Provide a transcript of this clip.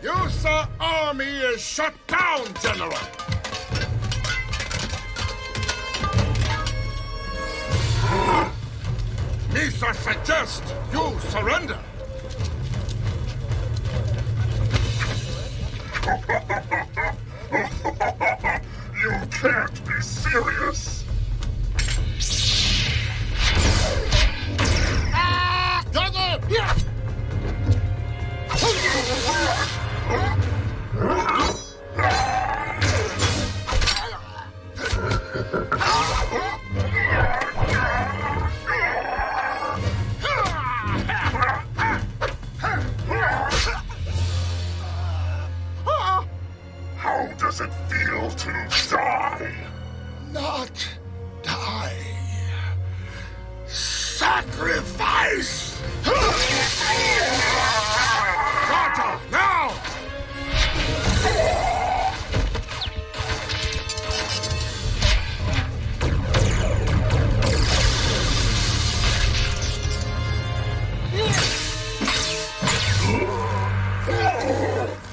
Yusa army is shut down, General! Misa suggests you surrender. You can't be serious! How does it feel to die? Not die. Sacrifice! Carter, now!